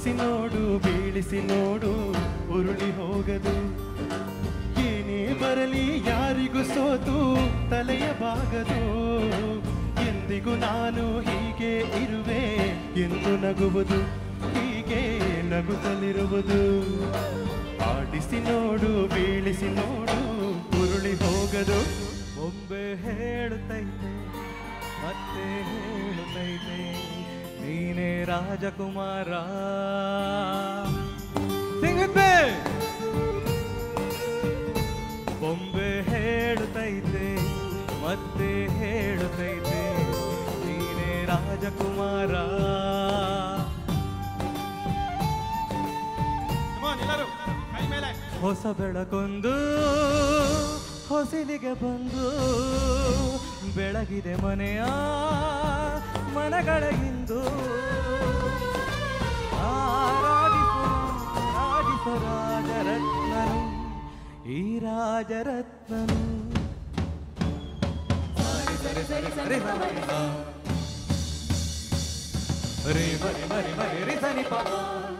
ಆಡಿಸಿ ನೋಡು, ಬೀಳಿಸಿ ನೋಡು, ಉರುಳಿ ಹೋಗದು. ಏನೇ ಬರಲಿ ಯಾರಿಗೂ ಸೋತು, ತಲೆಯ ಬಾಗದು. ಎಂದಿಗೂ ನಾನು ಹೀಗೆ ಇರುವೆ ಎಂದು ನಗುವುದು, ಹೀಗೆ ನಗುತ್ತಲಿರುವುದು. ಆಡಿಸಿ ನೋಡು, ಬೀಳಿಸಿ ನೋಡು, ಉರುಳಿ ಹೋಗದು. ಒಮ್ಮೆ ಹೇಳುತ್ತೈತೆ, ಮತ್ತೆ ಹೇಳುತ್ತೈತೆ. ನೀನೇ ರಾಜಕುಮಾರ. ಸಿಗುತ್ತೆ ಬೊಂಬೆ ಹೇಳುತ್ತೈತೆ, ಮತ್ತೆ ಹೇಳುತ್ತೈತೆ, ನೀನೇ ರಾಜಕುಮಾರ. ಹೊಸ ಬೆಳಕೊಂದು, ಹೊಸಿಲಿಗೆ ಬಂದು, ಬೆಳಗಿದೆ ಮನೆಯ రాదు రాజరత్నను ఈ రాజరత్నను సరే సరే సరే సరే రే మరి మరి మరి రే సని పవా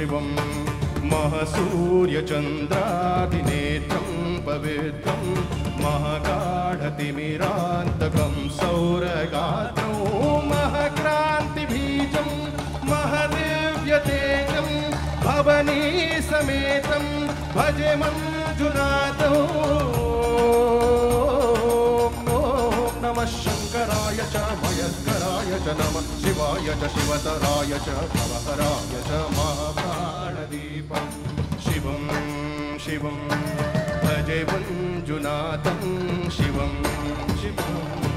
शिवं महसूर्यचन्द्रादिनेत्रं पवित्रं महागाढतिमिरान्तकं सौरगात्रौ महक्रान्तिबीजं महदिव्यतेजं भवनी समेतं भजे मञ्जुनाथौ। ॐ नमः शङ्कराय च मयस्कराय च नमः शिवाय च शिवतराय च भवहराय च महाप्राणदीपं शिवं शिवं भजे मञ्जुनाथं शिवं शिवम्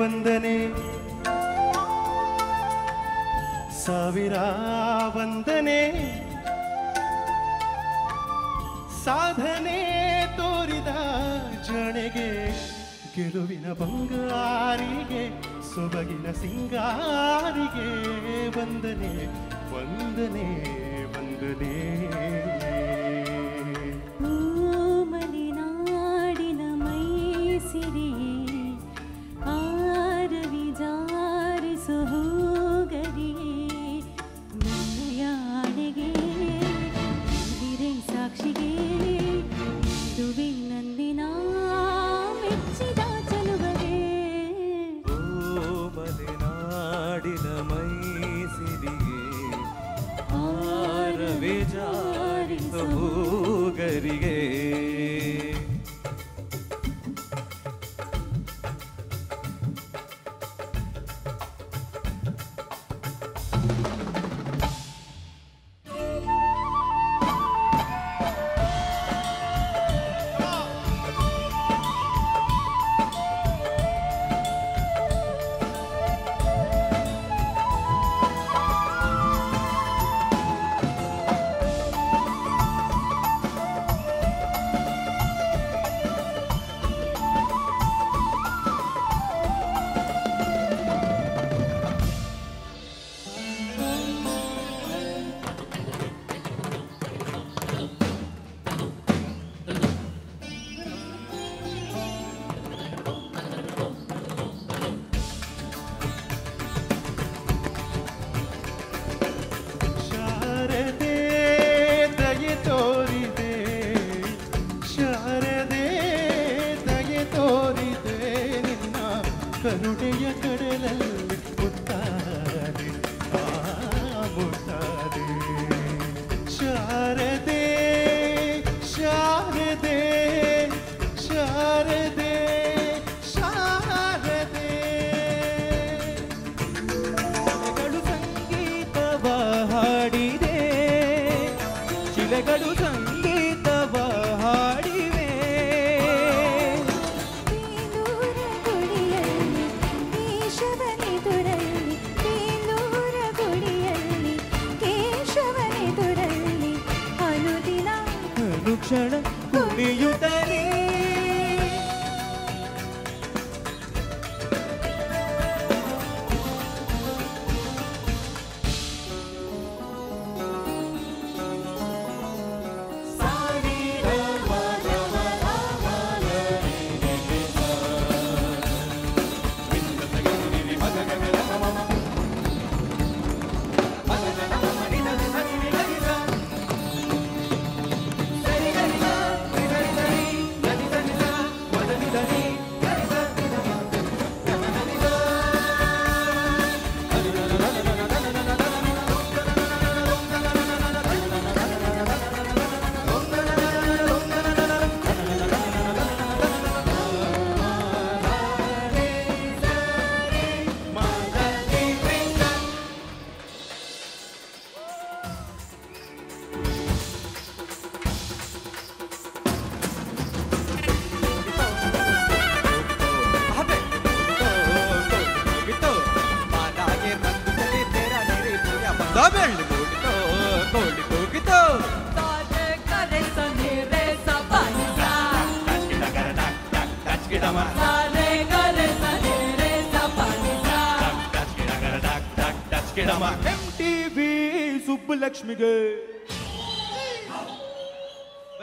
ವಂದನೆ. ಸಾವಿರ ವಂದನೆ ಸಾಧನೆ ತೋರಿದ ಜಣೆಗೆ ಗೆಲುವಿನ ಬಂಗಾರಿಗೆ ಸೊಬಗಿನ ಸಿಂಗಾರಿಗೆ ವಂದನೆ ವಂದನೆ ವಂದನೆ.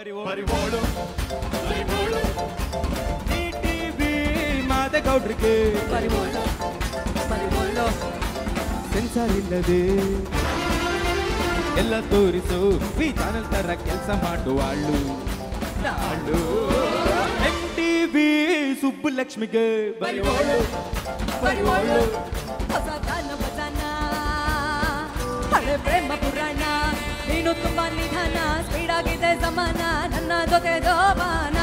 ಪರಿವೋಳು. ಟಿವಿ ಮಾದೇಗೌಡ್ರಿಗೆ. ಸೆನ್ಸಾರ್ ಇಲ್ಲದೆ. ಎಲ್ಲ ತೋರಿಸು. ಈ ಚಾನಲ್ ತರ ಕೆಲಸ ಮಾಡುವಾಳು ನಾಳು ಎಂ ಟಿವಿ ಸುಬ್ಬಲಕ್ಷ್ಮಿಗೆ. ಬರಿವೋಳು ಬರಿವೋಳು ಹಳೆ ಪ್ರೇಮ ಪುರಾಣ. ನೀನು ತುಂಬಾ ನಿಧಾನ ಸ್ಪೀಡ್ ಆಗಿದೆ ಸಮಾನ ನನ್ನ ಜೊತೆ ಜೋಪಾನ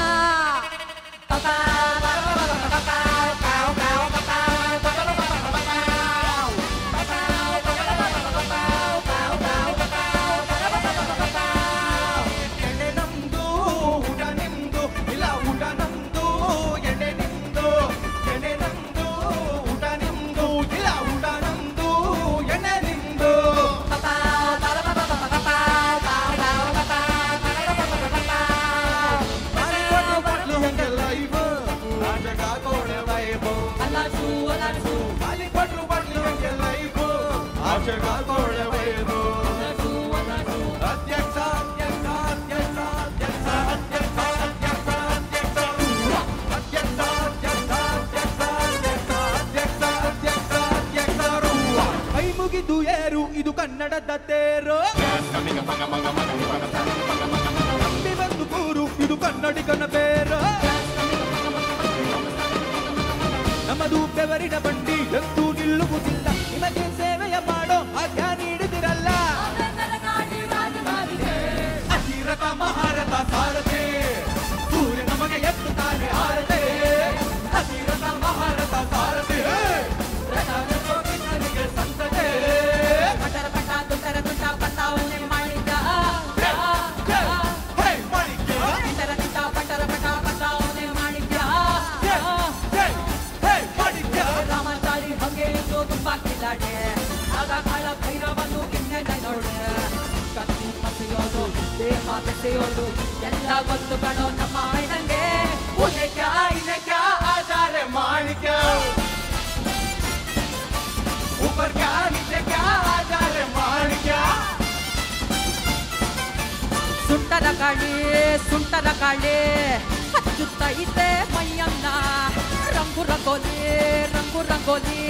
ಮುಗಿದು ಏರು ಇದು ಕನ್ನಡದ ತೇರು ನಂಬಿ ಬಂದು ಕೂರು ಇದು ಕನ್ನಡಿಗನ ಬೇರು ನಮ್ಮದು ಬೆವರಿನ ಬಂಡಿ ಎಂದು ನಿಲ್ಲುವುದಿಲ್ಲ ಮಾತೆಯೊಂದು ಎಲ್ಲ ಗೊತ್ತು ಕಣೋ ನಮ್ಮ ಆಯ್ದಂಗೆ ಉದಕ ಇನಕ ಆಧಾರೆ ಮಾಣಿಕ ಉಪರ್ಕ ನಿಜಕ ಆಧಾರೆ ಮಾಣಿಕ ಸುಂಟರ ಕಾಳಿ ಸುಂಟರ ಕಾಳಿ ಹಚ್ಚುತ್ತೈತೆ ಮೈಯನ್ನ ರಂಗು ರಂಗೋಲಿ ರಂಗು ರಂಗೋಲಿ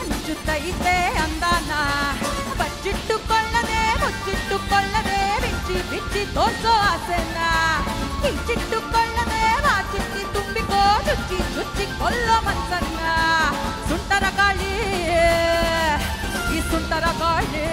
ಹಂಚುತ್ತೈತೆ ಅಂದಾನ ಬಚ್ಚಿಟ್ಟುಕೊಳ್ಳದೆ ಮುಚ್ಚಿಟ್ಟುಕೊಳ್ಳದೆ ಬಿಚ್ಚಿ ಬಿಚ್ಚಿ ತೋರ್ಸೋ ಆಸೆನ ಕಿಚ್ಚಿಟ್ಟುಕೊಳ್ಳದೆ ಚಿಕ್ಕಿ ತುಂಬಿಕೋ ಚುಚ್ಚಿ ಚುಚ್ಚಿ ಕೊಲ್ಲೋ ಮನ್ಸನ್ನ ಸುಂಟರ ಗಾಳಿ ಈ ಸುಂಟರ ಗಾಳಿ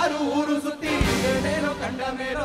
ಯಾರು ಊರು ಸುತ್ತಿ ಕಂಡ ಮೇರೋ